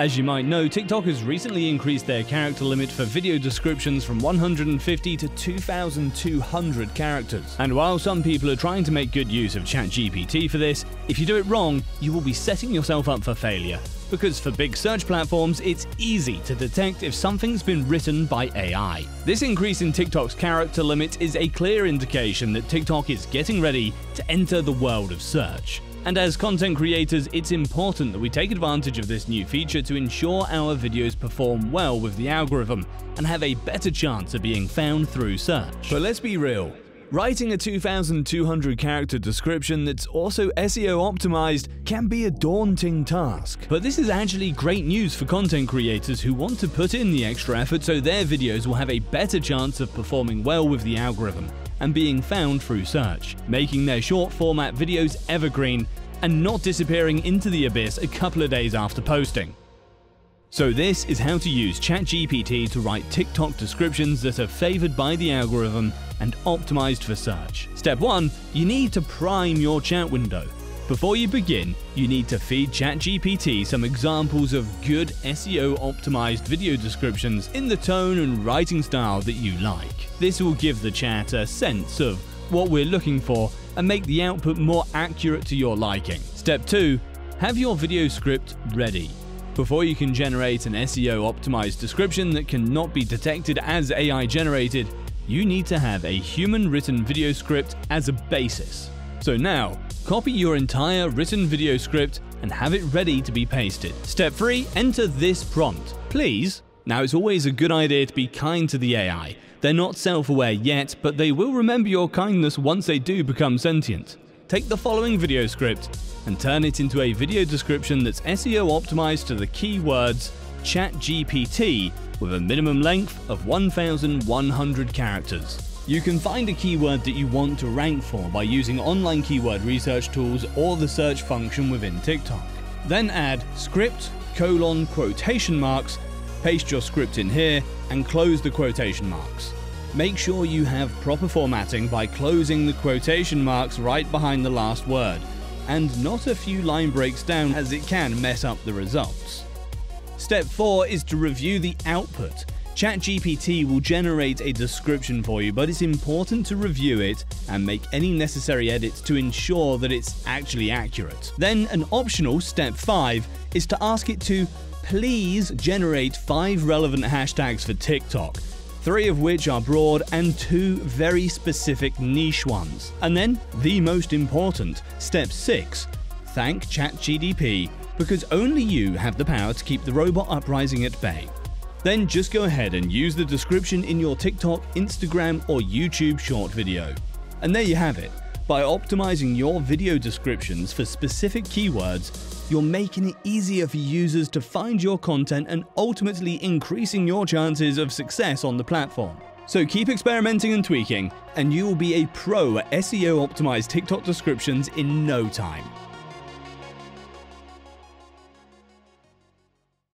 As you might know, TikTok has recently increased their character limit for video descriptions from 150 to 2,200 characters. And while some people are trying to make good use of ChatGPT for this, if you do it wrong, you will be setting yourself up for failure. Because for big search platforms, it's easy to detect if something's been written by AI. This increase in TikTok's character limit is a clear indication that TikTok is getting ready to enter the world of search. And as content creators, it's important that we take advantage of this new feature to ensure our videos perform well with the algorithm and have a better chance of being found through search. But let's be real, Writing a 2,200 character description that's also SEO optimized can be a daunting task. But this is actually great news for content creators who want to put in the extra effort so their videos will have a better chance of performing well with the algorithm and being found through search, making their short format videos evergreen and not disappearing into the abyss a couple of days after posting. So this is how to use ChatGPT to write TikTok descriptions that are favored by the algorithm and optimized for search. Step 1. You need to prime your chat window. Before you begin, you need to feed ChatGPT some examples of good SEO optimized video descriptions in the tone and writing style that you like. This will give the chat a sense of what we're looking for and make the output more accurate to your liking. Step 2. Have your video script ready. Before you can generate an SEO optimized description that cannot be detected as AI generated, you need to have a human written video script as a basis. So now, Copy your entire written video script and have it ready to be pasted. Step 3. Enter this prompt. Please. Now it's always a good idea to be kind to the AI. They're not self-aware yet, but they will remember your kindness once they do become sentient. Take the following video script and turn it into a video description that's SEO optimized to the keywords ChatGPT with a minimum length of 1,100 characters. You can find a keyword that you want to rank for by using online keyword research tools or the search function within TikTok. Then add script colon quotation marks, paste your script in here, and close the quotation marks. Make sure you have proper formatting by closing the quotation marks right behind the last word, and not a few line breaks down as it can mess up the results. Step 4 is to review the output. ChatGPT will generate a description for you, but it's important to review it and make any necessary edits to ensure that it's actually accurate. Then an optional step 5 is to ask it to please generate 5 relevant hashtags for TikTok, 3 of which are broad and 2 very specific niche ones. And then, the most important, step 6, thank ChatGPT because only you have the power to keep the robot uprising at bay. Then just go ahead and use the description in your TikTok, Instagram, or YouTube short video. And there you have it. By optimizing your video descriptions for specific keywords, you're making it easier for users to find your content and ultimately increasing your chances of success on the platform. So keep experimenting and tweaking, and you will be a pro at SEO optimized TikTok descriptions in no time.